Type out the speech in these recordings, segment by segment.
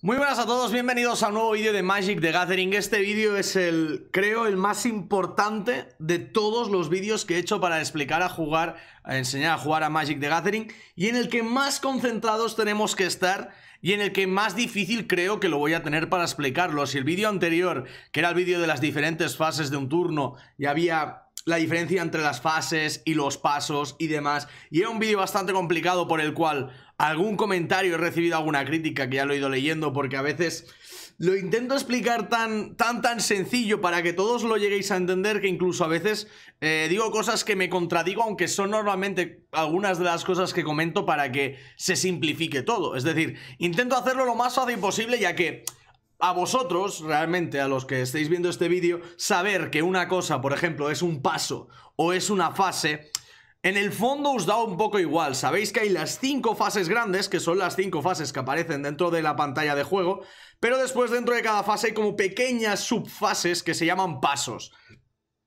Muy buenas a todos, bienvenidos a un nuevo vídeo de Magic the Gathering. Este vídeo es el, creo, el más importante de todos los vídeos que he hecho para explicar a jugar, a enseñar a jugar a Magic the Gathering y en el que más concentrados tenemos que estar y en el que más difícil creo que lo voy a tener para explicarlo. Si el vídeo anterior, que era el vídeo de las diferentes fases de un turno, y había la diferencia entre las fases y los pasos y demás, y era un vídeo bastante complicado por el cual algún comentario, he recibido alguna crítica que ya lo he ido leyendo porque a veces lo intento explicar tan, tan, tan sencillo para que todos lo lleguéis a entender que incluso a veces eh, digo cosas que me contradigo, aunque son normalmente algunas de las cosas que comento para que se simplifique todo. Es decir, intento hacerlo lo más fácil posible ya que a vosotros, realmente, a los que estéis viendo este vídeo, saber que una cosa, por ejemplo, es un paso o es una fase, en el fondo os da un poco igual, sabéis que hay las cinco fases grandes, que son las cinco fases que aparecen dentro de la pantalla de juego, pero después dentro de cada fase hay como pequeñas subfases que se llaman pasos.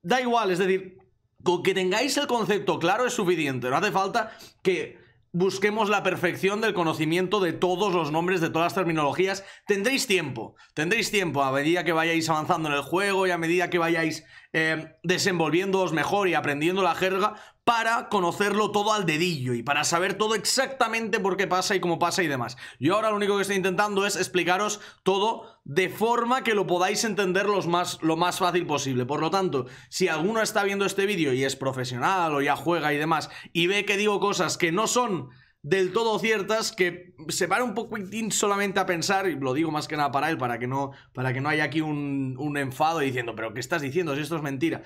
Da igual, es decir, con que tengáis el concepto claro es suficiente, no hace falta que busquemos la perfección del conocimiento de todos los nombres, de todas las terminologías. Tendréis tiempo, tendréis tiempo a medida que vayáis avanzando en el juego y a medida que vayáis eh, desenvolviéndoos mejor y aprendiendo la jerga para conocerlo todo al dedillo y para saber todo exactamente por qué pasa y cómo pasa y demás. Yo ahora lo único que estoy intentando es explicaros todo de forma que lo podáis entender más, lo más fácil posible. Por lo tanto, si alguno está viendo este vídeo y es profesional o ya juega y demás y ve que digo cosas que no son del todo ciertas que se para un poquitín solamente a pensar, y lo digo más que nada para él, para que no, para que no haya aquí un enfado diciendo, pero ¿qué estás diciendo si esto es mentira?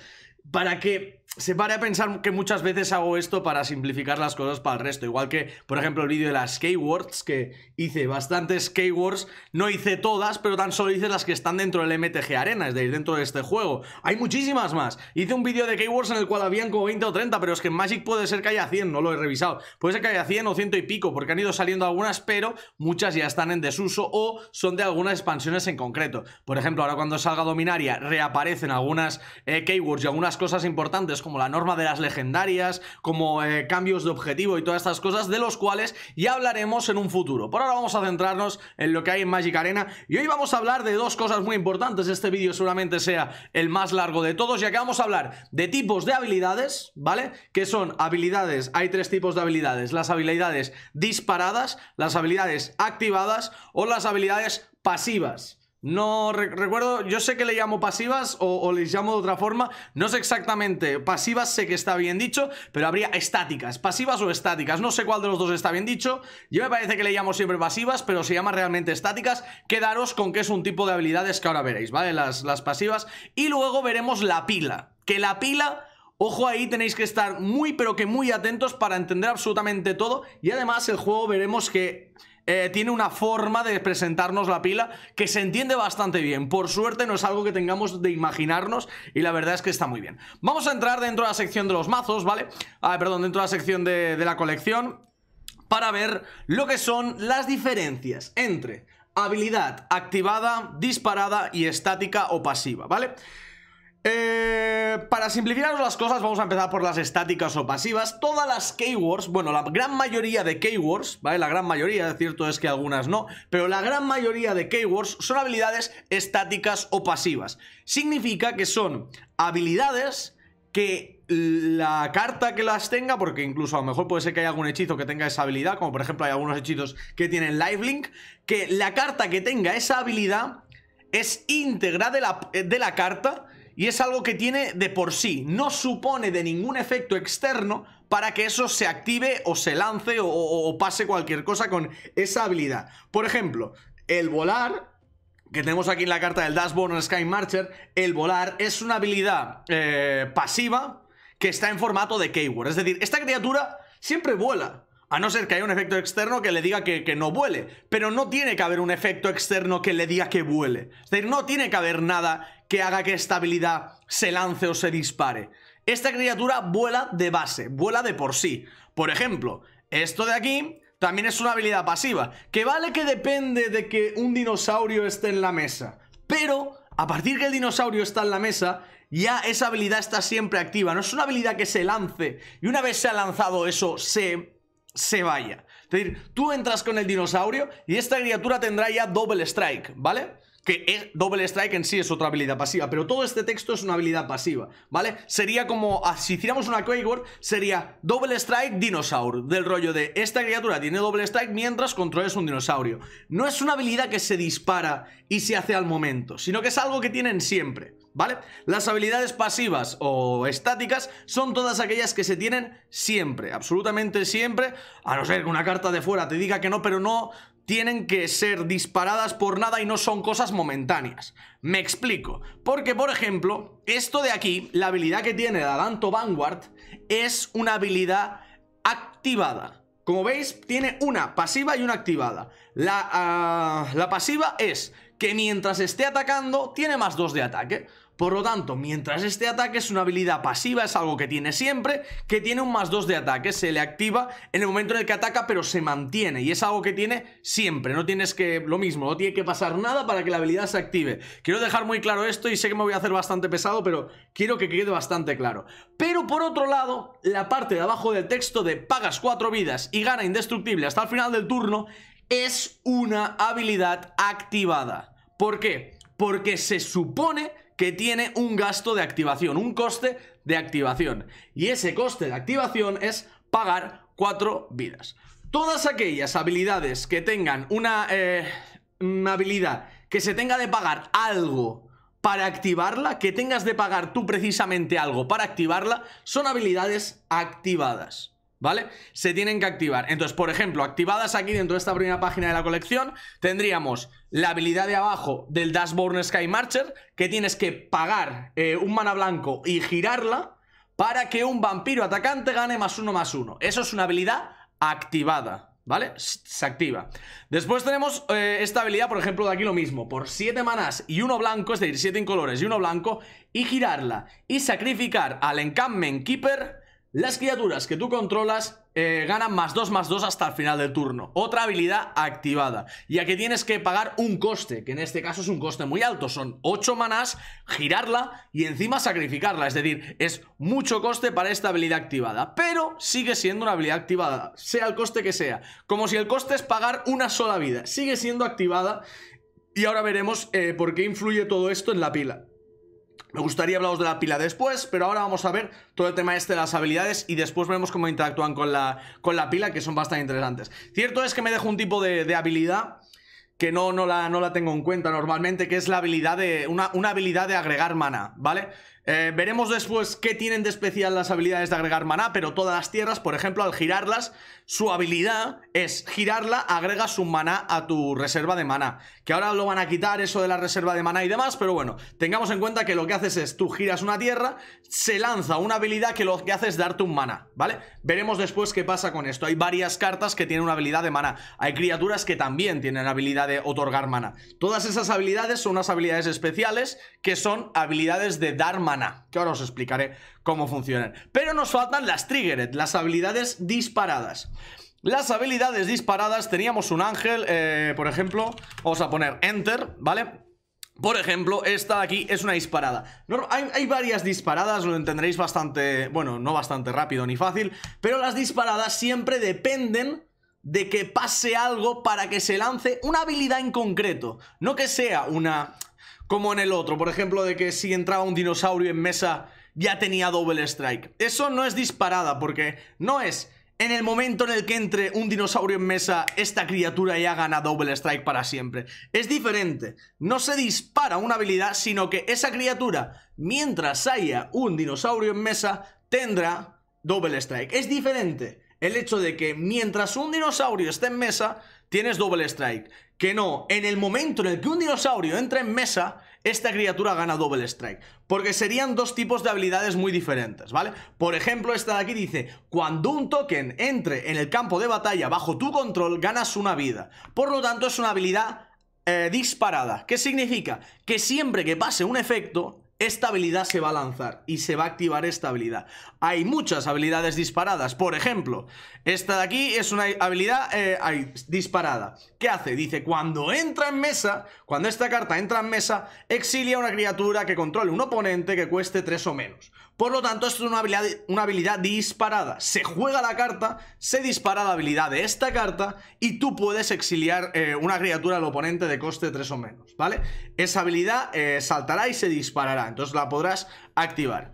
Para que se pare a pensar que muchas veces hago esto para simplificar las cosas para el resto. Igual que, por ejemplo, el vídeo de las keywords, que hice bastantes keywords, no hice todas, pero tan solo hice las que están dentro del MTG Arena, es decir, dentro de este juego. Hay muchísimas más. Hice un vídeo de keywords en el cual habían como 20 o 30, pero es que en Magic puede ser que haya 100, no lo he revisado. Puede ser que haya 100 o 100 y pico, porque han ido saliendo algunas, pero muchas ya están en desuso o son de algunas expansiones en concreto. Por ejemplo, ahora cuando salga Dominaria reaparecen algunas eh, keywords y algunas cosas importantes como la norma de las legendarias, como eh, cambios de objetivo y todas estas cosas, de los cuales ya hablaremos en un futuro. Por ahora vamos a centrarnos en lo que hay en Magic Arena y hoy vamos a hablar de dos cosas muy importantes. Este vídeo seguramente sea el más largo de todos, ya que vamos a hablar de tipos de habilidades, ¿vale? Que son habilidades, hay tres tipos de habilidades, las habilidades disparadas, las habilidades activadas o las habilidades pasivas. No recuerdo, yo sé que le llamo pasivas o, les llamo de otra forma, no sé exactamente, pasivas sé que está bien dicho, pero habría estáticas, pasivas o estáticas, no sé cuál de los dos está bien dicho, yo me parece que le llamo siempre pasivas, pero se llama realmente estáticas, quedaros con que es un tipo de habilidades que ahora veréis, ¿vale? Las, las pasivas, y luego veremos la pila, que la pila... Ojo ahí, tenéis que estar muy pero que muy atentos para entender absolutamente todo. Y además el juego veremos que eh, tiene una forma de presentarnos la pila que se entiende bastante bien. Por suerte no es algo que tengamos de imaginarnos y la verdad es que está muy bien. Vamos a entrar dentro de la sección de los mazos, ¿vale? Ah, perdón, dentro de la sección de, de la colección para ver lo que son las diferencias entre habilidad activada, disparada y estática o pasiva, ¿vale? Eh, para simplificar las cosas vamos a empezar por las estáticas o pasivas Todas las keywords, bueno, la gran mayoría de keywords, ¿vale? La gran mayoría, cierto es que algunas no Pero la gran mayoría de keywords son habilidades estáticas o pasivas Significa que son habilidades que la carta que las tenga, porque incluso a lo mejor puede ser que haya algún hechizo que tenga esa habilidad, como por ejemplo hay algunos hechizos que tienen lifelink, que la carta que tenga esa habilidad es íntegra de la, de la carta y es algo que tiene de por sí, no supone de ningún efecto externo para que eso se active o se lance o, pase cualquier cosa con esa habilidad. Por ejemplo, el volar, que tenemos aquí en la carta del Dashboard Sky Marcher, el volar es una habilidad eh, pasiva que está en formato de keyword. Es decir, esta criatura siempre vuela. A no ser que haya un efecto externo que le diga que, no vuele. Pero no tiene que haber un efecto externo que le diga que vuele. Es decir, no tiene que haber nada que haga que esta habilidad se lance o se dispare. Esta criatura vuela de base, vuela de por sí. Por ejemplo, esto de aquí también es una habilidad pasiva, que vale que depende de que un dinosaurio esté en la mesa. Pero, a partir que el dinosaurio está en la mesa, ya esa habilidad está siempre activa. No es una habilidad que se lance y una vez se ha lanzado eso, se, se vaya. Es decir, tú entras con el dinosaurio y esta criatura tendrá ya Double Strike, ¿vale? que es Double Strike en sí es otra habilidad pasiva, pero todo este texto es una habilidad pasiva, ¿vale? Sería como, ah, si hiciéramos una Quake sería Double Strike Dinosaur, del rollo de esta criatura tiene Double Strike mientras controles un dinosaurio. No es una habilidad que se dispara y se hace al momento, sino que es algo que tienen siempre. ¿Vale? Las habilidades pasivas o estáticas son todas aquellas que se tienen siempre, absolutamente siempre, a no ser que una carta de fuera te diga que no, pero no tienen que ser disparadas por nada y no son cosas momentáneas. Me explico. Porque, por ejemplo, esto de aquí, la habilidad que tiene el Adanto Vanguard, es una habilidad activada. Como veis, tiene una pasiva y una activada. La, ah, pasiva es que mientras esté atacando, tiene más 2 de ataque. Por lo tanto, mientras este ataque es una habilidad pasiva, es algo que tiene siempre, que tiene un más 2 de ataque, se le activa en el momento en el que ataca, pero se mantiene, y es algo que tiene siempre, no tienes que, lo mismo, no tiene que pasar nada para que la habilidad se active. Quiero dejar muy claro esto y sé que me voy a hacer bastante pesado, pero quiero que quede bastante claro. Pero por otro lado, la parte de abajo del texto de pagas 4 vidas y gana indestructible hasta el final del turno, es una habilidad activada. ¿Por qué? Porque se supone que tiene un gasto de activación, un coste de activación. Y ese coste de activación es pagar 4 vidas. Todas aquellas habilidades que tengan eh, una habilidad que se tenga de pagar algo para activarla, que tengas de pagar tú precisamente algo para activarla, son habilidades activadas. ¿Vale? Se tienen que activar. Entonces, por ejemplo, activadas aquí dentro de esta primera página de la colección, tendríamos la habilidad de abajo del Dashborn Sky Marcher, que tienes que pagar eh, un mana blanco y girarla para que un vampiro atacante gane más uno más uno. Eso es una habilidad activada. ¿Vale? Se activa. Después tenemos eh, esta habilidad, por ejemplo, de aquí lo mismo. Por 7 manás y uno blanco, es decir, 7 incolores y uno blanco, y girarla y sacrificar al Encampment Keeper las criaturas que tú controlas eh, ganan más 2 más 2 hasta el final del turno. Otra habilidad activada. Ya que tienes que pagar un coste, que en este caso es un coste muy alto. Son 8 manás, girarla y encima sacrificarla. Es decir, es mucho coste para esta habilidad activada. Pero sigue siendo una habilidad activada, sea el coste que sea. Como si el coste es pagar una sola vida. Sigue siendo activada. Y ahora veremos eh, por qué influye todo esto en la pila. Me gustaría hablaros de la pila después, pero ahora vamos a ver todo el tema este de las habilidades y después vemos cómo interactúan con la, con la pila, que son bastante interesantes. Cierto es que me dejo un tipo de, habilidad que no, no, la, no la tengo en cuenta normalmente, que es la habilidad de. Una, una habilidad de agregar mana, ¿vale? Eh, veremos después qué tienen de especial las habilidades de agregar maná, pero todas las tierras, por ejemplo, al girarlas, su habilidad es girarla, agregas un maná a tu reserva de maná. Que ahora lo van a quitar eso de la reserva de maná y demás, pero bueno, tengamos en cuenta que lo que haces es, tú giras una tierra, se lanza una habilidad que lo que hace es darte un maná, ¿vale? Veremos después qué pasa con esto. Hay varias cartas que tienen una habilidad de maná. Hay criaturas que también tienen habilidad de otorgar maná. Todas esas habilidades son unas habilidades especiales que son habilidades de dar maná que ahora os explicaré cómo funcionan. Pero nos faltan las Triggered, las habilidades disparadas. Las habilidades disparadas, teníamos un ángel, eh, por ejemplo, vamos a poner Enter, ¿vale? Por ejemplo, esta de aquí es una disparada. hay, hay, varias disparadas, lo entenderéis bastante, bueno, no bastante rápido ni fácil, pero las disparadas siempre dependen de que pase algo para que se lance una habilidad en concreto. No que sea una como en el otro, por ejemplo, de que si entraba un dinosaurio en mesa ya tenía doble strike. Eso no es disparada, porque no es en el momento en el que entre un dinosaurio en mesa, esta criatura ya gana doble strike para siempre. Es diferente. No se dispara una habilidad, sino que esa criatura, mientras haya un dinosaurio en mesa, tendrá doble strike. Es diferente el hecho de que mientras un dinosaurio esté en mesa, tienes doble strike. Que no, en el momento en el que un dinosaurio entra en mesa, esta criatura gana doble strike. Porque serían dos tipos de habilidades muy diferentes, ¿vale? Por ejemplo, esta de aquí dice, cuando un token entre en el campo de batalla bajo tu control, ganas una vida. Por lo tanto, es una habilidad eh, disparada. ¿Qué significa? Que siempre que pase un efecto, esta habilidad se va a lanzar y se va a activar esta habilidad. Hay muchas habilidades disparadas. Por ejemplo, esta de aquí es una habilidad eh, disparada. ¿Qué hace? Dice, cuando entra en mesa, cuando esta carta entra en mesa, exilia una criatura que controle un oponente que cueste 3 o menos. Por lo tanto, esto es una habilidad, una habilidad disparada. Se juega la carta, se dispara la habilidad de esta carta y tú puedes exiliar eh, una criatura al oponente de coste 3 o menos, ¿vale? Esa habilidad eh, saltará y se disparará, entonces la podrás activar.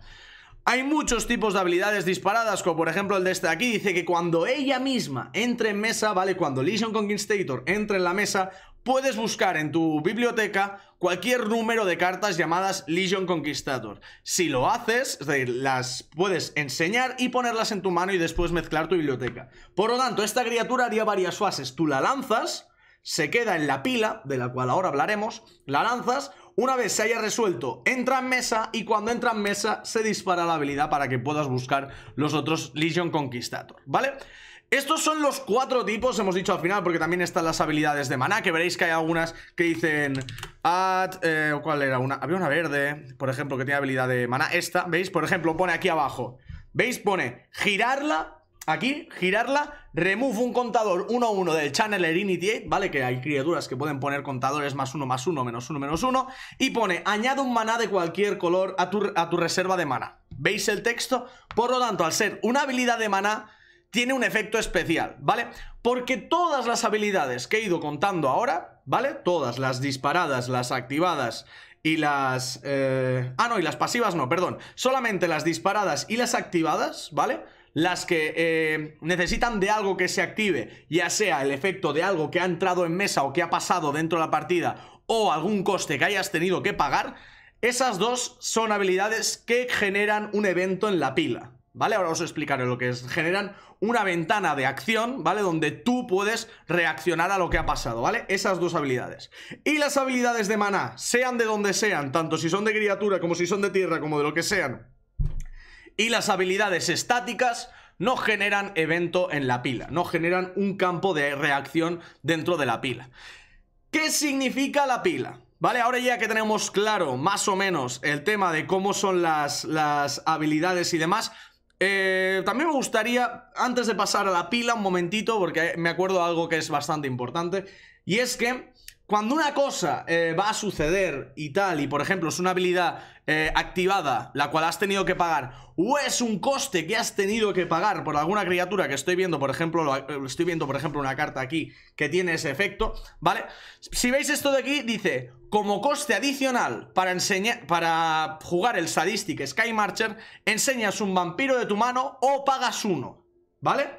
Hay muchos tipos de habilidades disparadas, como por ejemplo el de este de aquí, dice que cuando ella misma entre en mesa, ¿vale? Cuando Legion Conquistator entre en la mesa, puedes buscar en tu biblioteca cualquier número de cartas llamadas Legion Conquistador. Si lo haces, es decir, las puedes enseñar y ponerlas en tu mano y después mezclar tu biblioteca. Por lo tanto, esta criatura haría varias fases. Tú la lanzas, se queda en la pila, de la cual ahora hablaremos, la lanzas, una vez se haya resuelto, entra en mesa y cuando entra en mesa se dispara la habilidad para que puedas buscar los otros Legion Conquistador, ¿vale? Estos son los cuatro tipos, hemos dicho al final, porque también están las habilidades de maná, que veréis que hay algunas que dicen add, eh, ¿cuál era? Una, había una verde, por ejemplo, que tiene habilidad de maná. Esta, ¿veis? Por ejemplo, pone aquí abajo, ¿veis? Pone girarla, aquí, girarla, remove un contador 1-1 del Channeler Initiate, ¿vale? Que hay criaturas que pueden poner contadores más 1, más 1, menos 1, menos 1. Y pone, añade un maná de cualquier color a tu, a tu reserva de maná. ¿Veis el texto? Por lo tanto, al ser una habilidad de maná tiene un efecto especial, ¿vale? Porque todas las habilidades que he ido contando ahora, ¿vale? Todas las disparadas, las activadas y las... Eh, ah, no, y las pasivas no, perdón. Solamente las disparadas y las activadas, ¿vale? Las que eh, necesitan de algo que se active, ya sea el efecto de algo que ha entrado en mesa o que ha pasado dentro de la partida o algún coste que hayas tenido que pagar, esas dos son habilidades que generan un evento en la pila, ¿Vale? Ahora os explicaré lo que es. Generan una ventana de acción, ¿vale? Donde tú puedes reaccionar a lo que ha pasado, ¿vale? Esas dos habilidades. Y las habilidades de maná, sean de donde sean, tanto si son de criatura como si son de tierra, como de lo que sean. Y las habilidades estáticas no generan evento en la pila, no generan un campo de reacción dentro de la pila. ¿Qué significa la pila? Vale, ahora ya que tenemos claro más o menos el tema de cómo son las, las habilidades y demás, eh, también me gustaría, antes de pasar a la pila, un momentito, porque me acuerdo de algo que es bastante importante, y es que cuando una cosa eh, va a suceder y tal, y por ejemplo es una habilidad eh, activada, la cual has tenido que pagar, o es un coste que has tenido que pagar por alguna criatura que estoy viendo, por ejemplo, eh, estoy viendo por ejemplo una carta aquí que tiene ese efecto, ¿vale? Si veis esto de aquí, dice, como coste adicional para enseñar, para jugar el Sadistic Sky Marcher, enseñas un vampiro de tu mano o pagas uno, ¿vale?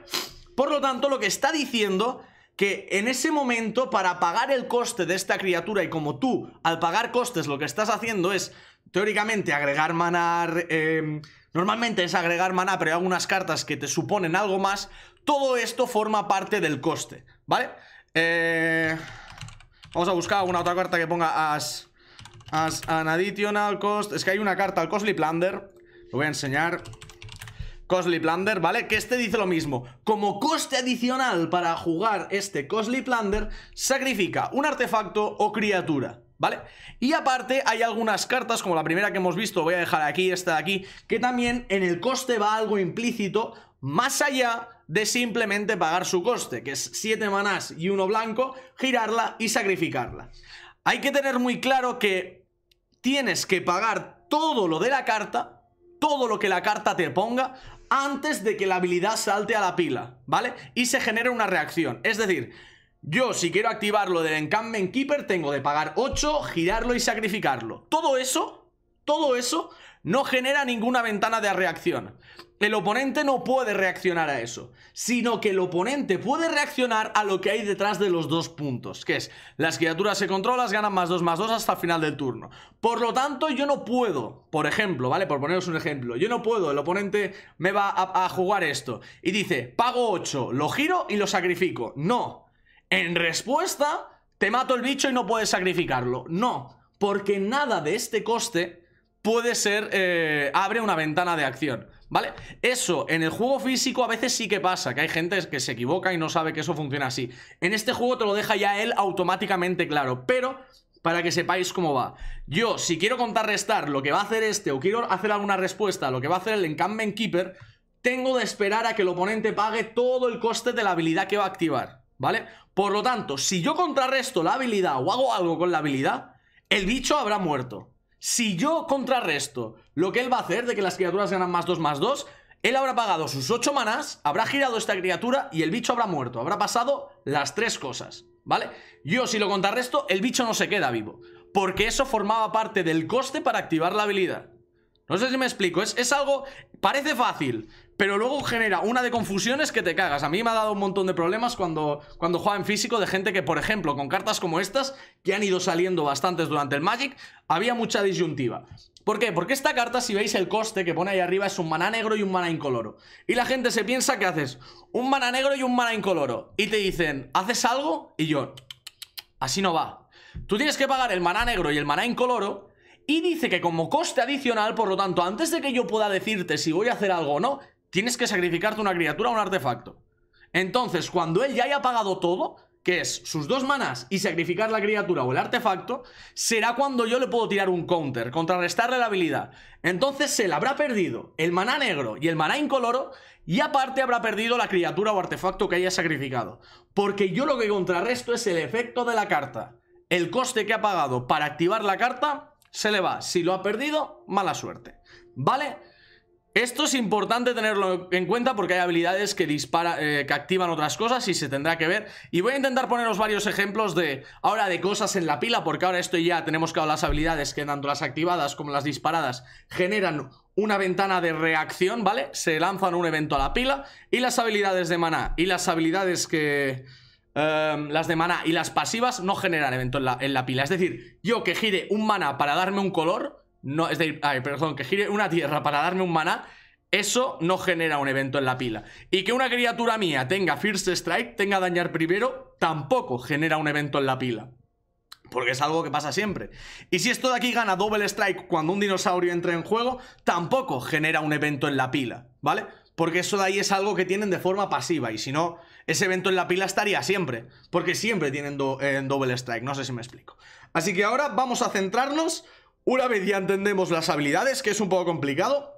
Por lo tanto, lo que está diciendo que en ese momento para pagar el coste de esta criatura y como tú al pagar costes lo que estás haciendo es teóricamente agregar maná, em, normalmente es agregar maná pero hay algunas cartas que te suponen algo más, todo esto forma parte del coste, ¿vale? Eh, vamos a buscar alguna otra carta que ponga as, as an additional cost, es que hay una carta al Costly Plunder, lo voy a enseñar... Costly Plunder, ¿vale? Que este dice lo mismo. Como coste adicional para jugar este Costly Plunder, sacrifica un artefacto o criatura. ¿Vale? Y aparte hay algunas cartas, como la primera que hemos visto, voy a dejar aquí, esta de aquí, que también en el coste va algo implícito, más allá de simplemente pagar su coste, que es 7 manás y uno blanco, girarla y sacrificarla. Hay que tener muy claro que tienes que pagar todo lo de la carta, todo lo que la carta te ponga, antes de que la habilidad salte a la pila, ¿vale? Y se genere una reacción. Es decir, yo si quiero activar lo del Encampment Keeper tengo de pagar 8, girarlo y sacrificarlo. Todo eso, todo eso no genera ninguna ventana de reacción. El oponente no puede reaccionar a eso, sino que el oponente puede reaccionar a lo que hay detrás de los dos puntos, que es las criaturas se controlan, ganan más 2 más 2 hasta el final del turno. Por lo tanto, yo no puedo, por ejemplo, ¿vale? Por poneros un ejemplo, yo no puedo, el oponente me va a, a jugar esto y dice, pago 8, lo giro y lo sacrifico. No. En respuesta, te mato el bicho y no puedes sacrificarlo. No, porque nada de este coste puede ser, eh, abre una ventana de acción, ¿vale? Eso en el juego físico a veces sí que pasa, que hay gente que se equivoca y no sabe que eso funciona así. En este juego te lo deja ya él automáticamente claro, pero para que sepáis cómo va. Yo, si quiero contrarrestar lo que va a hacer este o quiero hacer alguna respuesta a lo que va a hacer el Encampment Keeper, tengo de esperar a que el oponente pague todo el coste de la habilidad que va a activar, ¿vale? Por lo tanto, si yo contrarresto la habilidad o hago algo con la habilidad, el bicho habrá muerto. Si yo contrarresto lo que él va a hacer de que las criaturas ganan más 2 más 2, él habrá pagado sus 8 manás, habrá girado esta criatura y el bicho habrá muerto. Habrá pasado las tres cosas, ¿vale? Yo si lo contrarresto, el bicho no se queda vivo. Porque eso formaba parte del coste para activar la habilidad. No sé si me explico, es, es, algo, parece fácil, pero luego genera una de confusiones que te cagas. A mí me ha dado un montón de problemas cuando, cuando juega en físico de gente que, por ejemplo, con cartas como estas, que han ido saliendo bastantes durante el Magic, había mucha disyuntiva. ¿Por qué? Porque esta carta, si veis el coste que pone ahí arriba, es un maná negro y un maná incoloro. Y la gente se piensa que haces un maná negro y un maná incoloro. Y te dicen, ¿haces algo? Y yo, así no va. Tú tienes que pagar el maná negro y el maná incoloro y dice que como coste adicional, por lo tanto, antes de que yo pueda decirte si voy a hacer algo o no, tienes que sacrificarte una criatura o un artefacto. Entonces, cuando él ya haya pagado todo, que es sus dos manas y sacrificar la criatura o el artefacto, será cuando yo le puedo tirar un counter, contrarrestarle la habilidad. Entonces él habrá perdido el maná negro y el maná incoloro y aparte habrá perdido la criatura o artefacto que haya sacrificado. Porque yo lo que contrarresto es el efecto de la carta. El coste que ha pagado para activar la carta se le va. Si lo ha perdido, mala suerte. ¿Vale? Esto es importante tenerlo en cuenta porque hay habilidades que, dispara, eh, que activan otras cosas y se tendrá que ver. Y voy a intentar poneros varios ejemplos de ahora de cosas en la pila porque ahora esto ya tenemos claro las habilidades que tanto las activadas como las disparadas generan una ventana de reacción, ¿vale? Se lanzan un evento a la pila y las habilidades de maná y las habilidades que... Em, las de mana y las pasivas no generan evento en la, pila. Es decir, yo que gire un mana para darme un color, no, es decir, ay, perdón, que gire una tierra para darme un mana, eso no genera un evento en la pila. Y que una criatura mía tenga First Strike, tenga dañar primero, tampoco genera un evento en la pila. Porque es algo que pasa siempre. Y si esto de aquí gana Double Strike cuando un dinosaurio entra en juego, tampoco genera un evento en la pila, ¿vale? Porque eso de ahí es algo que tienen de forma pasiva. Y si no, ese evento en la pila estaría siempre. Porque siempre tienen eh, Double Strike. No sé si me explico. Así que ahora vamos a centrarnos. Una vez ya entendemos las habilidades, que es un poco complicado.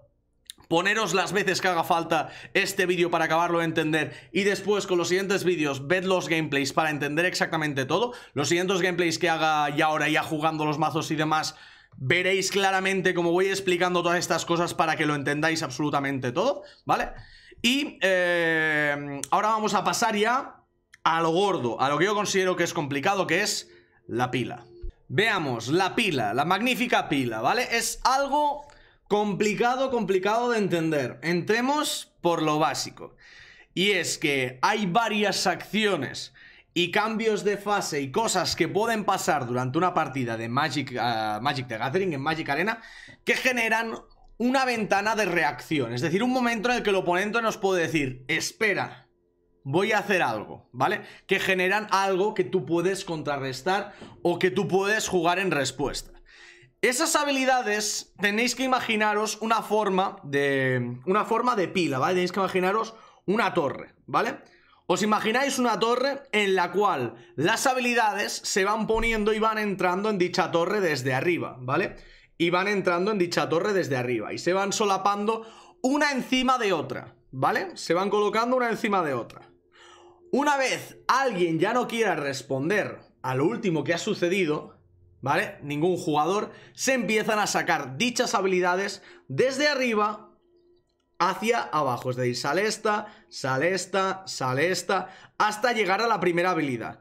Poneros las veces que haga falta este vídeo para acabarlo de entender y después con los siguientes vídeos ved los gameplays para entender exactamente todo. Los siguientes gameplays que haga ya ahora ya jugando los mazos y demás veréis claramente cómo voy explicando todas estas cosas para que lo entendáis absolutamente todo, ¿vale? Y eh, ahora vamos a pasar ya a lo gordo, a lo que yo considero que es complicado, que es la pila. Veamos, la pila, la magnífica pila, ¿vale? Es algo complicado, complicado de entender. Entremos por lo básico. Y es que hay varias acciones y cambios de fase y cosas que pueden pasar durante una partida de Magic, uh, Magic the Gathering en Magic Arena que generan una ventana de reacción. Es decir, un momento en el que el oponente nos puede decir, espera, voy a hacer algo, ¿vale? Que generan algo que tú puedes contrarrestar o que tú puedes jugar en respuesta. Esas habilidades tenéis que imaginaros una forma de... Una forma de pila, ¿vale? Tenéis que imaginaros una torre, ¿vale? Os imagináis una torre en la cual las habilidades se van poniendo y van entrando en dicha torre desde arriba, ¿vale? Y van entrando en dicha torre desde arriba y se van solapando una encima de otra, ¿vale? Se van colocando una encima de otra. Una vez alguien ya no quiera responder a lo último que ha sucedido, ¿vale? Ningún jugador, se empiezan a sacar dichas habilidades desde arriba hacia abajo. Es decir, sale esta, sale esta, sale esta, hasta llegar a la primera habilidad.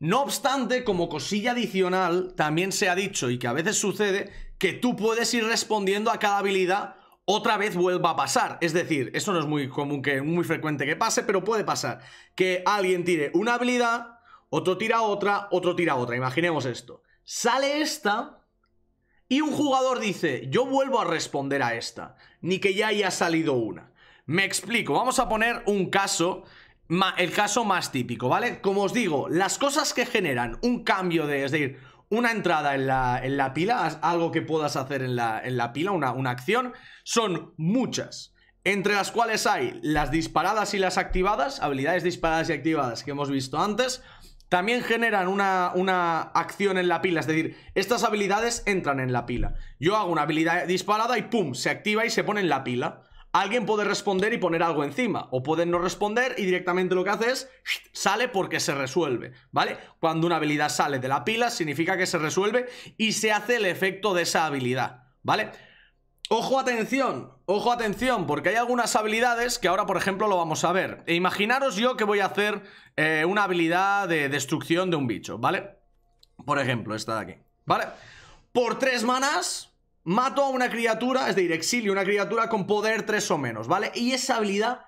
No obstante, como cosilla adicional, también se ha dicho, y que a veces sucede, que tú puedes ir respondiendo a cada habilidad otra vez vuelva a pasar. Es decir, eso no es muy común, que muy frecuente que pase, pero puede pasar. Que alguien tire una habilidad, otro tira otra, otro tira otra. Imaginemos esto. Sale esta, y un jugador dice, yo vuelvo a responder a esta, ni que ya haya salido una. Me explico, vamos a poner un caso, el caso más típico, ¿vale? Como os digo, las cosas que generan un cambio de, es decir, una entrada en la, en la pila, algo que puedas hacer en la, en la pila, una, una acción, son muchas. Entre las cuales hay las disparadas y las activadas, habilidades disparadas y activadas que hemos visto antes, también generan una, una, acción en la pila. Es decir, estas habilidades entran en la pila. Yo hago una habilidad disparada y ¡pum! Se activa y se pone en la pila. Alguien puede responder y poner algo encima. O pueden no responder y directamente lo que hace es sale porque se resuelve. ¿Vale? Cuando una habilidad sale de la pila significa que se resuelve y se hace el efecto de esa habilidad. ¿Vale? Ojo, atención, ojo, atención, porque hay algunas habilidades que ahora, por ejemplo, lo vamos a ver. E imaginaros yo que voy a hacer eh, una habilidad de destrucción de un bicho, ¿vale? Por ejemplo, esta de aquí, ¿vale? Por tres manas, mato a una criatura, es decir, exilio una criatura con poder tres o menos, ¿vale? Y esa habilidad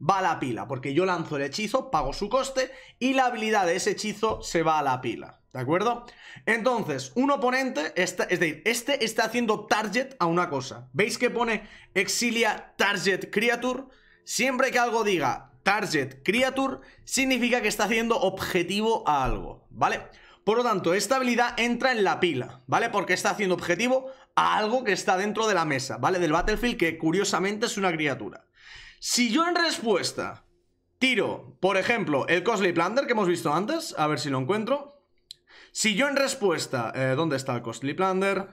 va a la pila, porque yo lanzo el hechizo, pago su coste, y la habilidad de ese hechizo se va a la pila. ¿De acuerdo? Entonces, un oponente, está, es decir, este está haciendo target a una cosa. ¿Veis que pone exilia target creature? Siempre que algo diga target creature, significa que está haciendo objetivo a algo, ¿vale? Por lo tanto, esta habilidad entra en la pila, ¿vale? Porque está haciendo objetivo a algo que está dentro de la mesa, ¿vale? Del Battlefield, que curiosamente es una criatura. Si yo en respuesta tiro, por ejemplo, el Cosplay Plunder que hemos visto antes, a ver si lo encuentro... Si yo en respuesta... Eh, ¿Dónde está el Costly Plunder?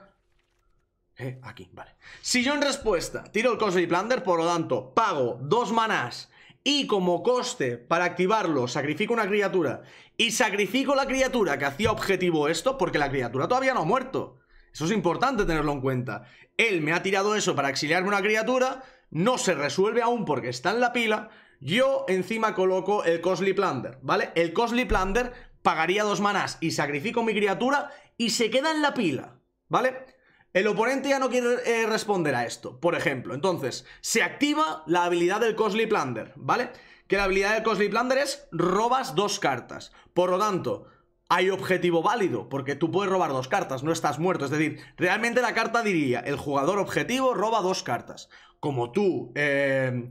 Eh, aquí, vale. Si yo en respuesta tiro el Costly Plunder, por lo tanto, pago dos manás y como coste para activarlo sacrifico una criatura y sacrifico la criatura que hacía objetivo esto, porque la criatura todavía no ha muerto. Eso es importante tenerlo en cuenta. Él me ha tirado eso para exiliarme una criatura, no se resuelve aún porque está en la pila, yo encima coloco el Costly Plunder, ¿vale? El Costly Plunder pagaría dos manás y sacrifico mi criatura y se queda en la pila, ¿vale? El oponente ya no quiere eh, responder a esto, por ejemplo. Entonces, se activa la habilidad del Costly Plunder, ¿vale? Que la habilidad del Costly Plunder es robas dos cartas. Por lo tanto, hay objetivo válido, porque tú puedes robar dos cartas, no estás muerto. Es decir, realmente la carta diría, el jugador objetivo roba dos cartas. Como tú eh,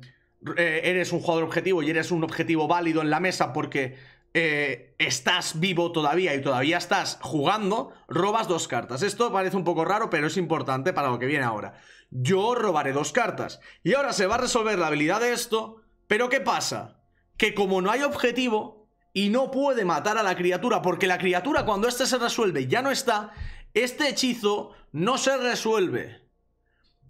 eh, eres un jugador objetivo y eres un objetivo válido en la mesa porque eh, estás vivo todavía y todavía estás jugando, robas dos cartas. Esto parece un poco raro, pero es importante para lo que viene ahora. Yo robaré dos cartas. Y ahora se va a resolver la habilidad de esto, pero ¿qué pasa? Que como no hay objetivo y no puede matar a la criatura, porque la criatura cuando este se resuelve ya no está, este hechizo no se resuelve.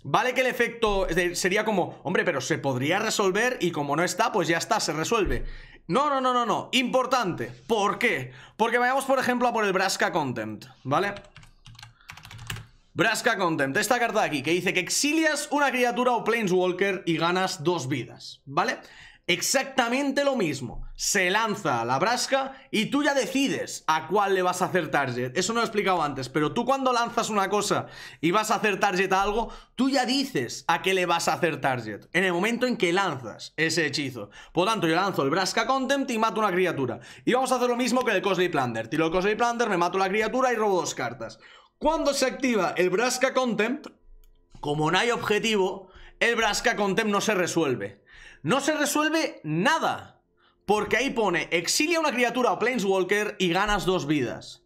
Vale que el efecto sería como, hombre, pero se podría resolver y como no está, pues ya está, se resuelve. No, no, no, no, no. Importante. ¿Por qué? Porque vayamos, por ejemplo, a por el Braska Contempt, ¿vale? Braska Contempt, esta carta de aquí, que dice que exilias una criatura o Planeswalker y ganas dos vidas, ¿vale? Exactamente lo mismo. Se lanza la brasca y tú ya decides a cuál le vas a hacer target. Eso no lo he explicado antes, pero tú cuando lanzas una cosa y vas a hacer target a algo, tú ya dices a qué le vas a hacer target. En el momento en que lanzas ese hechizo. Por lo tanto, yo lanzo el Brasca Contempt y mato una criatura. Y vamos a hacer lo mismo que el Cosplay Plunder. Tiro el Cosplay Plunder, me mato la criatura y robo dos cartas. Cuando se activa el Brasca Contempt, como no hay objetivo, el Brasca Contempt no se resuelve no se resuelve nada. Porque ahí pone, exilia una criatura o Planeswalker y ganas dos vidas.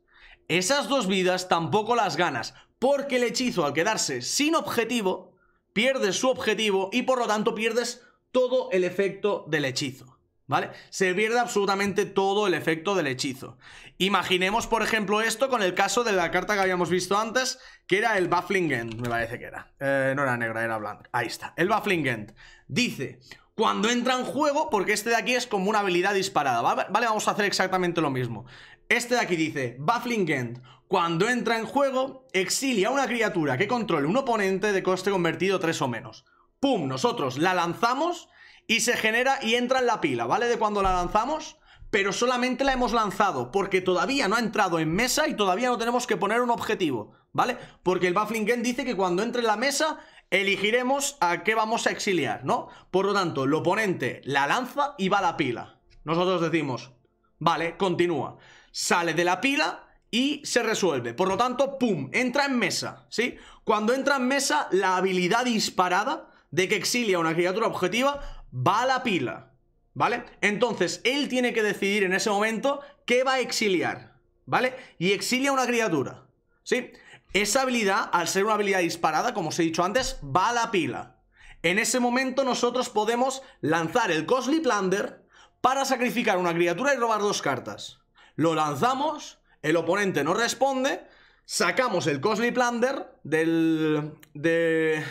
Esas dos vidas tampoco las ganas, porque el hechizo al quedarse sin objetivo, pierdes su objetivo y por lo tanto pierdes todo el efecto del hechizo. ¿Vale? Se pierde absolutamente todo el efecto del hechizo. Imaginemos, por ejemplo, esto con el caso de la carta que habíamos visto antes, que era el Baffling End, me parece que era. Eh, no era negra, era blanca. Ahí está, el Baffling End. Dice, cuando entra en juego, porque este de aquí es como una habilidad disparada, ¿vale? vamos a hacer exactamente lo mismo. Este de aquí dice, Baffling End, cuando entra en juego, exilia una criatura que controle un oponente de coste convertido 3 o menos. ¡Pum! Nosotros la lanzamos y se genera y entra en la pila, ¿vale? De cuando la lanzamos, pero solamente la hemos lanzado porque todavía no ha entrado en mesa y todavía no tenemos que poner un objetivo, ¿vale? Porque el Baffling End dice que cuando entre en la mesa elegiremos a qué vamos a exiliar, ¿no? Por lo tanto, el oponente la lanza y va a la pila. Nosotros decimos, vale, continúa. Sale de la pila y se resuelve. Por lo tanto, ¡pum! Entra en mesa, ¿sí? Cuando entra en mesa, la habilidad disparada de que exilia una criatura objetiva va a la pila, ¿vale? Entonces, él tiene que decidir en ese momento qué va a exiliar, ¿vale? Y exilia una criatura, ¿sí? Esa habilidad, al ser una habilidad disparada, como os he dicho antes, va a la pila. En ese momento nosotros podemos lanzar el Costly Plunder para sacrificar una criatura y robar dos cartas. Lo lanzamos, el oponente no responde, sacamos el Cosmic Plunder del, de,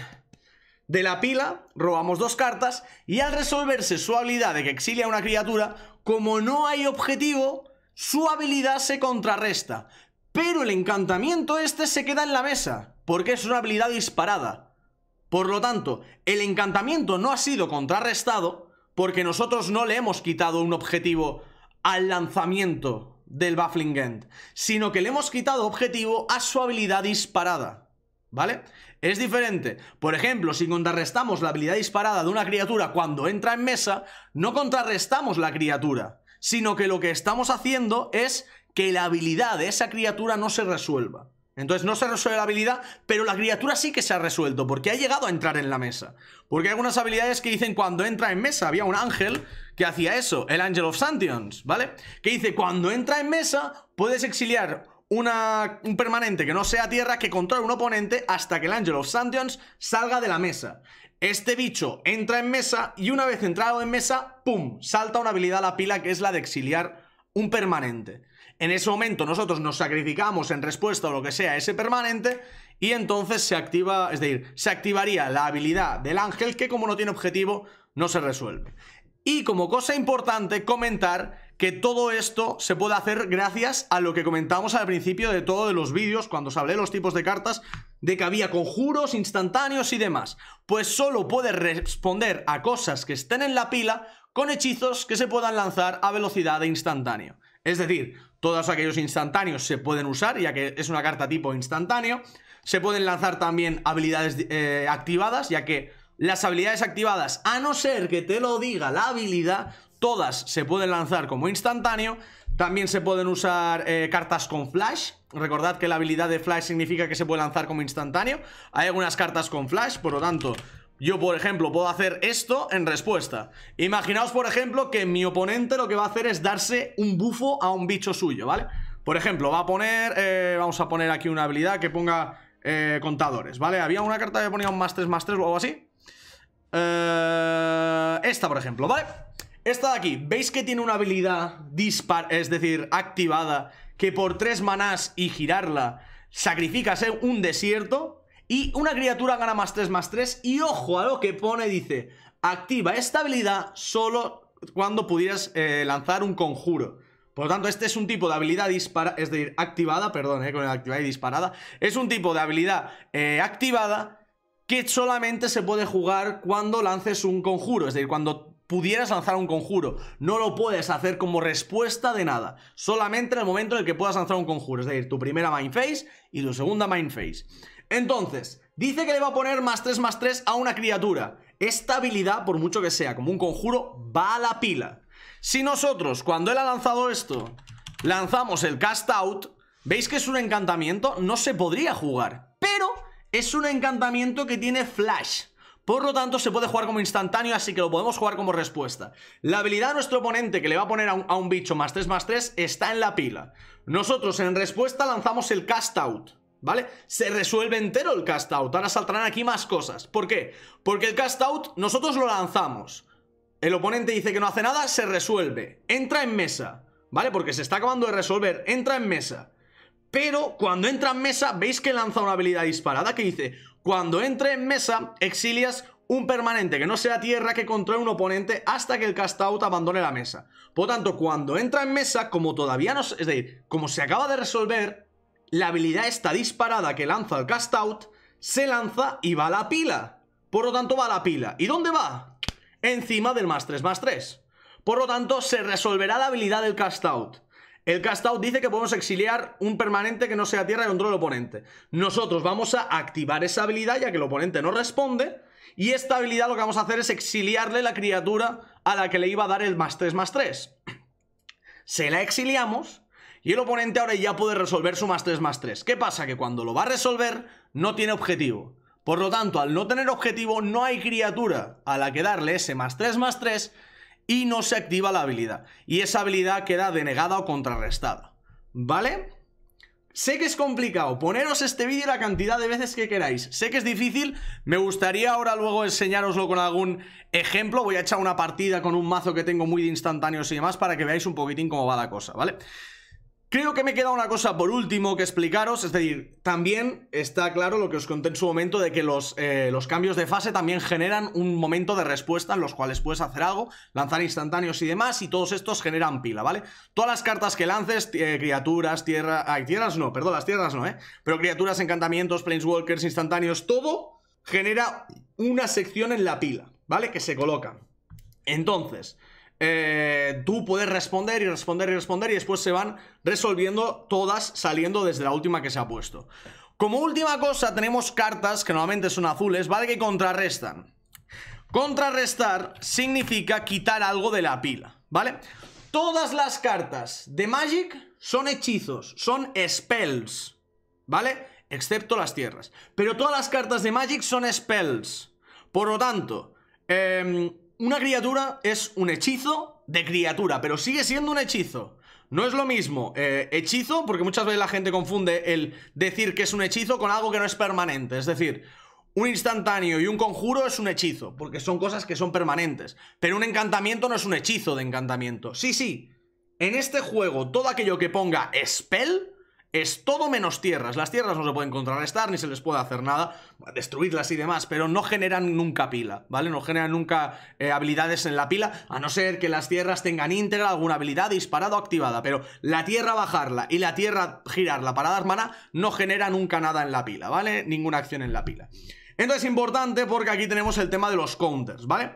de la pila, robamos dos cartas y al resolverse su habilidad de que exilia una criatura, como no hay objetivo, su habilidad se contrarresta. Pero el encantamiento este se queda en la mesa, porque es una habilidad disparada. Por lo tanto, el encantamiento no ha sido contrarrestado porque nosotros no le hemos quitado un objetivo al lanzamiento del Baffling End, sino que le hemos quitado objetivo a su habilidad disparada. ¿Vale? Es diferente. Por ejemplo, si contrarrestamos la habilidad disparada de una criatura cuando entra en mesa, no contrarrestamos la criatura, sino que lo que estamos haciendo es que la habilidad de esa criatura no se resuelva. Entonces no se resuelve la habilidad, pero la criatura sí que se ha resuelto, porque ha llegado a entrar en la mesa. Porque hay algunas habilidades que dicen cuando entra en mesa. Había un ángel que hacía eso, el Angel of Santions, ¿vale? Que dice cuando entra en mesa puedes exiliar una, un permanente que no sea tierra que controle un oponente hasta que el Angel of Santions salga de la mesa. Este bicho entra en mesa y una vez entrado en mesa, ¡pum! Salta una habilidad a la pila que es la de exiliar un permanente. En ese momento nosotros nos sacrificamos en respuesta o lo que sea ese permanente y entonces se activa, es decir, se activaría la habilidad del ángel que como no tiene objetivo no se resuelve. Y como cosa importante comentar que todo esto se puede hacer gracias a lo que comentamos al principio de todos los vídeos cuando os hablé de los tipos de cartas de que había conjuros instantáneos y demás. Pues solo puede responder a cosas que estén en la pila con hechizos que se puedan lanzar a velocidad de instantáneo. Es decir, todos aquellos instantáneos se pueden usar, ya que es una carta tipo instantáneo. Se pueden lanzar también habilidades eh, activadas, ya que las habilidades activadas, a no ser que te lo diga la habilidad, todas se pueden lanzar como instantáneo. También se pueden usar eh, cartas con flash. Recordad que la habilidad de flash significa que se puede lanzar como instantáneo. Hay algunas cartas con flash, por lo tanto, yo, por ejemplo, puedo hacer esto en respuesta. Imaginaos, por ejemplo, que mi oponente lo que va a hacer es darse un bufo a un bicho suyo, ¿vale? Por ejemplo, va a poner... Eh, vamos a poner aquí una habilidad que ponga eh, contadores, ¿vale? Había una carta que ponía un más 3 más 3 o algo así. Eh, esta, por ejemplo, ¿vale? Esta de aquí, ¿veis que tiene una habilidad dispar, es decir, activada, que por 3 manás y girarla sacrifica ser un desierto? Y una criatura gana más 3 más 3. Y ojo a lo que pone, dice, activa esta habilidad solo cuando pudieras eh, lanzar un conjuro. Por lo tanto, este es un tipo de habilidad disparada, es decir, activada, perdón, eh, con el activada y disparada. Es un tipo de habilidad eh, activada que solamente se puede jugar cuando lances un conjuro. Es decir, cuando pudieras lanzar un conjuro. No lo puedes hacer como respuesta de nada. Solamente en el momento en el que puedas lanzar un conjuro. Es decir, tu primera main phase y tu segunda main phase. Entonces, dice que le va a poner más 3 más 3 a una criatura. Esta habilidad, por mucho que sea como un conjuro, va a la pila. Si nosotros, cuando él ha lanzado esto, lanzamos el cast out, ¿veis que es un encantamiento? No se podría jugar, pero es un encantamiento que tiene flash. Por lo tanto, se puede jugar como instantáneo, así que lo podemos jugar como respuesta. La habilidad de nuestro oponente que le va a poner a un, bicho más 3 más 3 está en la pila. Nosotros en respuesta lanzamos el cast out. ¿Vale? Se resuelve entero el cast out. Ahora saltarán aquí más cosas. ¿Por qué? Porque el cast out nosotros lo lanzamos. El oponente dice que no hace nada, se resuelve. Entra en mesa, ¿vale? Porque se está acabando de resolver. Entra en mesa. Pero cuando entra en mesa, veis que lanza una habilidad disparada que dice, cuando entre en mesa, exilias un permanente que no sea tierra que controle un oponente hasta que el cast out abandone la mesa. Por lo tanto, cuando entra en mesa, como todavía no... Es decir, como se acaba de resolver, la habilidad está disparada que lanza el cast out, se lanza y va a la pila. Por lo tanto va a la pila. ¿Y dónde va? Encima del más 3 más 3. Por lo tanto se resolverá la habilidad del cast out. El cast out dice que podemos exiliar un permanente que no sea tierra y control del oponente. Nosotros vamos a activar esa habilidad ya que el oponente no responde. Y esta habilidad lo que vamos a hacer es exiliarle la criatura a la que le iba a dar el más 3 más 3. Se la exiliamos y el oponente ahora ya puede resolver su más 3 más 3. ¿Qué pasa? Que cuando lo va a resolver no tiene objetivo. Por lo tanto, al no tener objetivo no hay criatura a la que darle ese más 3 más 3 y no se activa la habilidad. Y esa habilidad queda denegada o contrarrestada. ¿Vale? Sé que es complicado, poneros este vídeo la cantidad de veces que queráis. Sé que es difícil, me gustaría ahora luego enseñároslo con algún ejemplo. Voy a echar una partida con un mazo que tengo muy de instantáneos y demás para que veáis un poquitín cómo va la cosa, ¿vale? Creo que me queda una cosa por último que explicaros, es decir, también está claro lo que os conté en su momento de que los, eh, los, cambios de fase también generan un momento de respuesta en los cuales puedes hacer algo, lanzar instantáneos y demás, y todos estos generan pila, ¿vale? Todas las cartas que lances, eh, criaturas, tierra... Ay, tierras no, perdón, las tierras no, ¿eh? Pero criaturas, encantamientos, planeswalkers, instantáneos, todo genera una sección en la pila, ¿vale? Que se coloca. Entonces... Eh, tú puedes responder y responder y responder y después se van resolviendo todas saliendo desde la última que se ha puesto. Como última cosa tenemos cartas que normalmente son azules, ¿vale? Que contrarrestan. Contrarrestar significa quitar algo de la pila, ¿vale? Todas las cartas de Magic son hechizos, son spells, ¿vale? Excepto las tierras. Pero todas las cartas de Magic son spells. Por lo tanto, eh, una criatura es un hechizo de criatura, pero sigue siendo un hechizo. No es lo mismo eh, hechizo, porque muchas veces la gente confunde el decir que es un hechizo con algo que no es permanente. Es decir, un instantáneo y un conjuro es un hechizo, porque son cosas que son permanentes. Pero un encantamiento no es un hechizo de encantamiento. Sí, sí, en este juego todo aquello que ponga spell es todo menos tierras. Las tierras no se pueden contrarrestar ni se les puede hacer nada, destruirlas y demás, pero no generan nunca pila, ¿vale? No generan nunca eh, habilidades en la pila, a no ser que las tierras tengan íntegra alguna habilidad disparada o activada, pero la tierra bajarla y la tierra girarla para dar mana no genera nunca nada en la pila, ¿vale? Ninguna acción en la pila. Entonces es importante porque aquí tenemos el tema de los counters, ¿vale?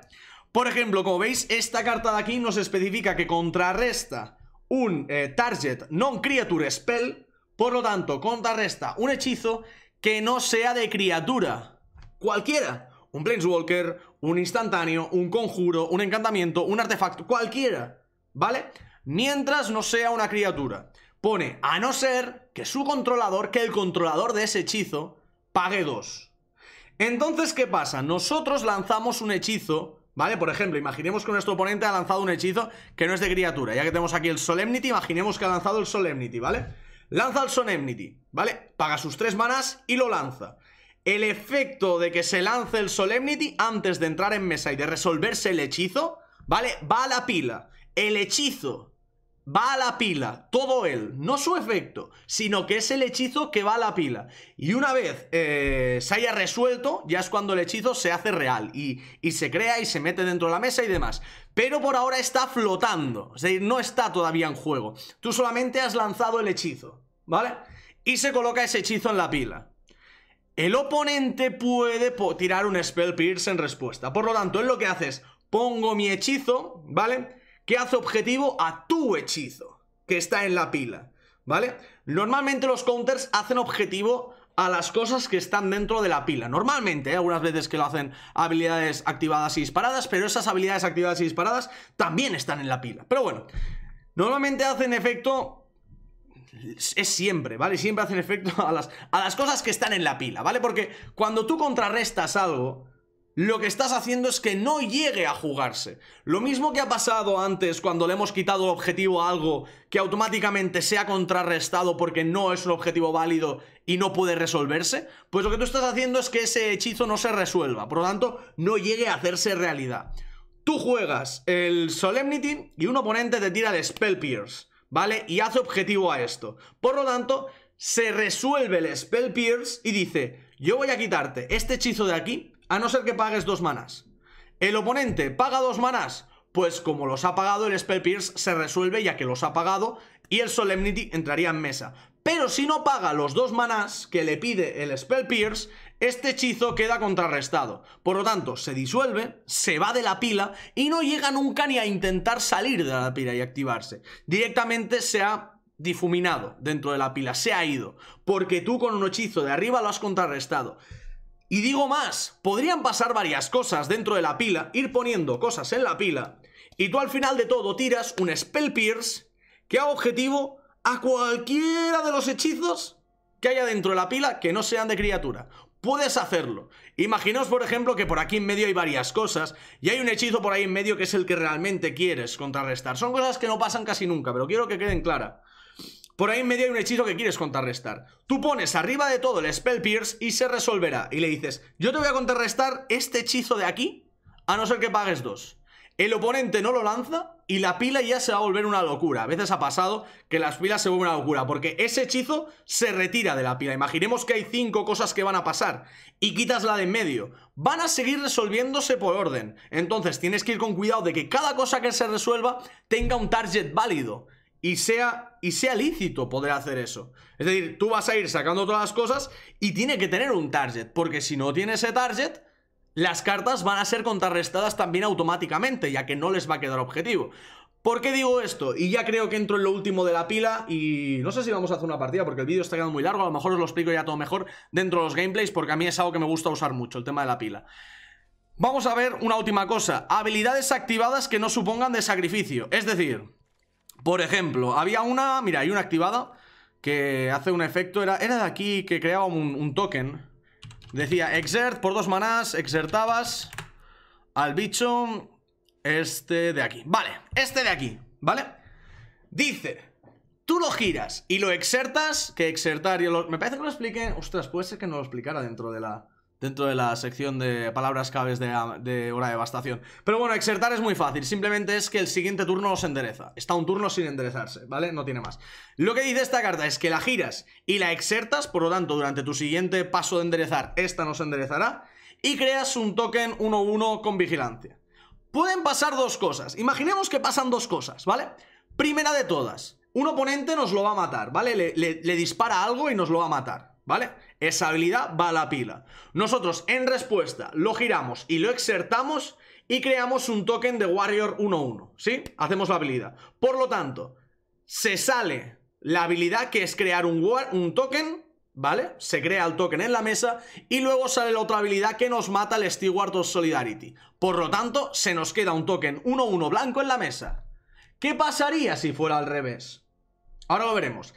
Por ejemplo, como veis, esta carta de aquí nos especifica que contrarresta un eh, target non-creature spell por lo tanto, contrarresta un hechizo que no sea de criatura. Cualquiera. Un Planeswalker, un instantáneo, un conjuro, un encantamiento, un artefacto, cualquiera. ¿Vale? Mientras no sea una criatura. Pone, a no ser que su controlador, que el controlador de ese hechizo, pague dos. Entonces, ¿qué pasa? Nosotros lanzamos un hechizo, ¿vale? Por ejemplo, imaginemos que nuestro oponente ha lanzado un hechizo que no es de criatura. Ya que tenemos aquí el Solemnity, imaginemos que ha lanzado el Solemnity, ¿vale? Lanza el Solemnity, ¿vale? Paga sus tres manas y lo lanza. El efecto de que se lance el Solemnity antes de entrar en mesa y de resolverse el hechizo, ¿vale? Va a la pila. El hechizo va a la pila, todo él, no su efecto, sino que es el hechizo que va a la pila. Y una vez eh, se haya resuelto, ya es cuando el hechizo se hace real y, y, se crea y se mete dentro de la mesa y demás. Pero por ahora está flotando, es decir, no está todavía en juego. Tú solamente has lanzado el hechizo, ¿vale? Y se coloca ese hechizo en la pila. El oponente puede tirar un Spell Pierce en respuesta. Por lo tanto, él lo que hace es, pongo mi hechizo, ¿vale? Que hace objetivo a tu hechizo, que está en la pila, ¿vale? Normalmente los counters hacen objetivo a las cosas que están dentro de la pila. Normalmente, ¿eh? algunas veces que lo hacen habilidades activadas y disparadas, pero esas habilidades activadas y disparadas también están en la pila. Pero bueno, normalmente hacen efecto... Es siempre, ¿vale? Siempre hacen efecto a las, a las cosas que están en la pila, ¿vale? Porque cuando tú contrarrestas algo, lo que estás haciendo es que no llegue a jugarse. Lo mismo que ha pasado antes cuando le hemos quitado el objetivo a algo que automáticamente se ha contrarrestado porque no es un objetivo válido y no puede resolverse, pues lo que tú estás haciendo es que ese hechizo no se resuelva, por lo tanto no llegue a hacerse realidad. Tú juegas el Solemnity y un oponente te tira el Spell Pierce, ¿vale? Y hace objetivo a esto. Por lo tanto, se resuelve el Spell Pierce y dice, yo voy a quitarte este hechizo de aquí a no ser que pagues dos manas. El oponente paga dos manas, pues como los ha pagado, el Spell Pierce se resuelve ya que los ha pagado y el Solemnity entraría en mesa. Pero si no paga los dos manas que le pide el Spell Pierce, este hechizo queda contrarrestado. Por lo tanto, se disuelve, se va de la pila y no llega nunca ni a intentar salir de la pila y activarse. Directamente se ha difuminado dentro de la pila, se ha ido. Porque tú con un hechizo de arriba lo has contrarrestado. Y digo más, podrían pasar varias cosas dentro de la pila, ir poniendo cosas en la pila, y tú al final de todo tiras un Spell Pierce que haga objetivo a cualquiera de los hechizos que haya dentro de la pila que no sean de criatura. Puedes hacerlo. Imaginaos, por ejemplo, que por aquí en medio hay varias cosas y hay un hechizo por ahí en medio que es el que realmente quieres contrarrestar. Son cosas que no pasan casi nunca, pero quiero que queden claras. Por ahí en medio hay un hechizo que quieres contrarrestar. Tú pones arriba de todo el Spell Pierce y se resolverá. Y le dices, yo te voy a contrarrestar este hechizo de aquí, a no ser que pagues dos. El oponente no lo lanza y la pila ya se va a volver una locura. A veces ha pasado que las pilas se vuelven una locura, porque ese hechizo se retira de la pila. Imaginemos que hay cinco cosas que van a pasar y quitas la de en medio. Van a seguir resolviéndose por orden. Entonces tienes que ir con cuidado de que cada cosa que se resuelva tenga un target válido. Y sea, y sea lícito poder hacer eso. Es decir, tú vas a ir sacando todas las cosas y tiene que tener un target. Porque si no tiene ese target, las cartas van a ser contrarrestadas también automáticamente, ya que no les va a quedar objetivo. ¿Por qué digo esto? Y ya creo que entro en lo último de la pila y no sé si vamos a hacer una partida porque el vídeo está quedando muy largo, a lo mejor os lo explico ya todo mejor dentro de los gameplays porque a mí es algo que me gusta usar mucho, el tema de la pila. Vamos a ver una última cosa, habilidades activadas que no supongan de sacrificio, es decir, por ejemplo, había una, mira, hay una activada que hace un efecto, era, era de aquí que creaba un, token, Decía, exert por dos manás, exertabas al bicho este de aquí. Vale, este de aquí, ¿vale? Dice, tú lo giras y lo exertas, que exertar, lo... me parece que lo explique, ostras, puede ser que no lo explicara dentro de la dentro de la sección de palabras claves de, hora de devastación. Pero bueno, exertar es muy fácil, simplemente es que el siguiente turno no se endereza. Está un turno sin enderezarse, ¿vale? No tiene más. Lo que dice esta carta es que la giras y la exertas, por lo tanto, durante tu siguiente paso de enderezar, esta no se enderezará, y creas un token 1-1 con vigilancia. Pueden pasar dos cosas. Imaginemos que pasan dos cosas, ¿vale? Primera de todas, un oponente nos lo va a matar, ¿vale? Le, le dispara algo y nos lo va a matar. ¿vale? Esa habilidad va a la pila. Nosotros en respuesta lo giramos y lo exertamos y creamos un token de Warrior 1-1, ¿sí? Hacemos la habilidad. Por lo tanto, se sale la habilidad que es crear un, un token, ¿vale? Se crea el token en la mesa y luego sale la otra habilidad que nos mata el Steward of Solidarity. Por lo tanto, se nos queda un token 1-1 blanco en la mesa. ¿Qué pasaría si fuera al revés? Ahora lo veremos.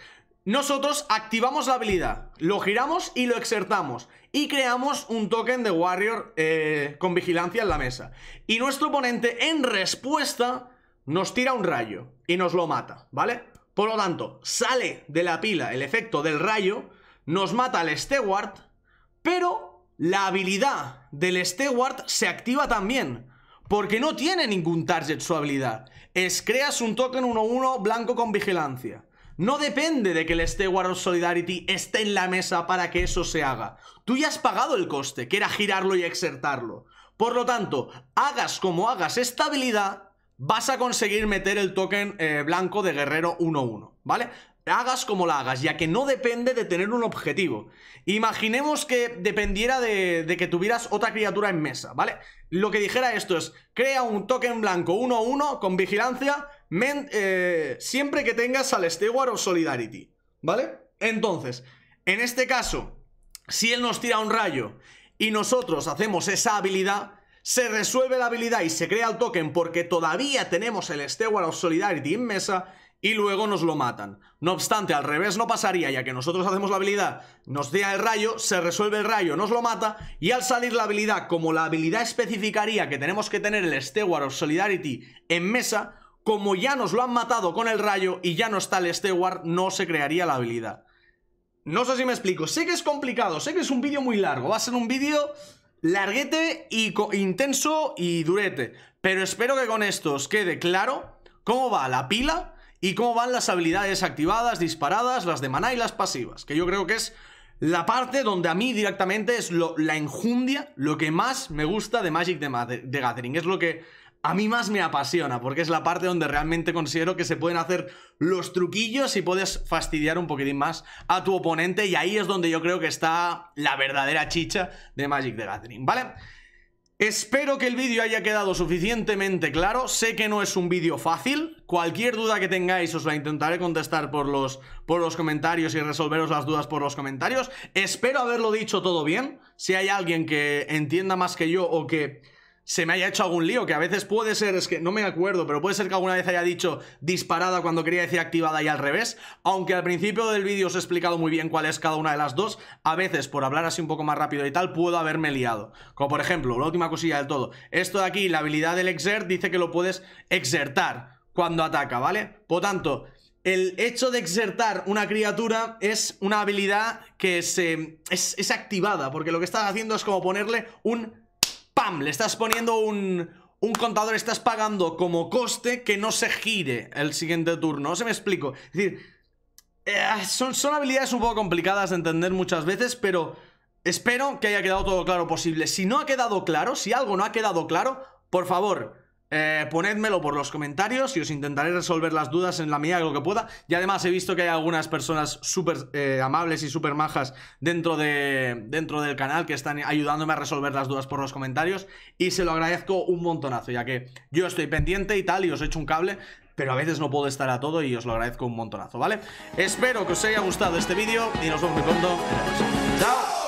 Nosotros activamos la habilidad, lo giramos y lo exertamos y creamos un token de Warrior eh, con vigilancia en la mesa. Y nuestro oponente en respuesta nos tira un rayo y nos lo mata, ¿vale? Por lo tanto, sale de la pila el efecto del rayo, nos mata al Steward, pero la habilidad del Steward se activa también. Porque no tiene ningún target su habilidad. Es creas un token 1-1 blanco con vigilancia. No depende de que el Steward of Solidarity esté en la mesa para que eso se haga. Tú ya has pagado el coste, que era girarlo y exertarlo. Por lo tanto, hagas como hagas esta habilidad, vas a conseguir meter el token eh, blanco de guerrero 1-1, ¿vale? Hagas como la hagas, ya que no depende de tener un objetivo. Imaginemos que dependiera de, de que tuvieras otra criatura en mesa, ¿vale? Lo que dijera esto es, crea un token blanco 1-1 con vigilancia eh, siempre que tengas al Steward of Solidarity, ¿vale? Entonces, en este caso, si él nos tira un rayo y nosotros hacemos esa habilidad, se resuelve la habilidad y se crea el token porque todavía tenemos el Steward of Solidarity en mesa y luego nos lo matan. No obstante, al revés no pasaría, ya que nosotros hacemos la habilidad, nos tira el rayo, se resuelve el rayo, nos lo mata, y al salir la habilidad, como la habilidad especificaría que tenemos que tener el Steward of Solidarity en mesa, como ya nos lo han matado con el rayo y ya no está el Steward, no se crearía la habilidad. No sé si me explico. Sé que es complicado, sé que es un vídeo muy largo. Va a ser un vídeo larguete y intenso y durete. Pero espero que con esto os quede claro cómo va la pila y cómo van las habilidades activadas, disparadas, las de maná y las pasivas. Que yo creo que es la parte donde a mí directamente es la enjundia, lo que más me gusta de Magic de Gathering. Es lo que a mí más me apasiona, porque es la parte donde realmente considero que se pueden hacer los truquillos y puedes fastidiar un poquitín más a tu oponente, y ahí es donde yo creo que está la verdadera chicha de Magic the Gathering, ¿vale? Espero que el vídeo haya quedado suficientemente claro, sé que no es un vídeo fácil, cualquier duda que tengáis os la intentaré contestar por los, por los comentarios y resolveros las dudas por los comentarios, espero haberlo dicho todo bien, si hay alguien que entienda más que yo o que se me haya hecho algún lío, que a veces puede ser, es que no me acuerdo, pero puede ser que alguna vez haya dicho disparada cuando quería decir activada y al revés, aunque al principio del vídeo os he explicado muy bien cuál es cada una de las dos, a veces por hablar así un poco más rápido y tal, puedo haberme liado. Como por ejemplo, la última cosilla del todo, esto de aquí, la habilidad del exert dice que lo puedes exertar cuando ataca, ¿vale? Por tanto, el hecho de exertar una criatura es una habilidad que se, es, es activada, porque lo que estás haciendo es como ponerle un ¡pam! Le estás poniendo un, un contador estás pagando como coste que no se gire el siguiente turno. No se me explico. Es decir, eh, son, son habilidades un poco complicadas de entender muchas veces, pero espero que haya quedado todo claro posible. Si no ha quedado claro, si algo no ha quedado claro, por favor, eh, ponedmelo por los comentarios y os intentaré resolver las dudas en la medida de lo que pueda. Y además he visto que hay algunas personas súper eh, amables y súper majas dentro, de, dentro del canal que están ayudándome a resolver las dudas por los comentarios. Y se lo agradezco un montonazo, ya que yo estoy pendiente y tal, y os he hecho un cable. Pero a veces no puedo estar a todo y os lo agradezco un montonazo, ¿vale? Espero que os haya gustado este vídeo y nos vemos muy pronto próximo.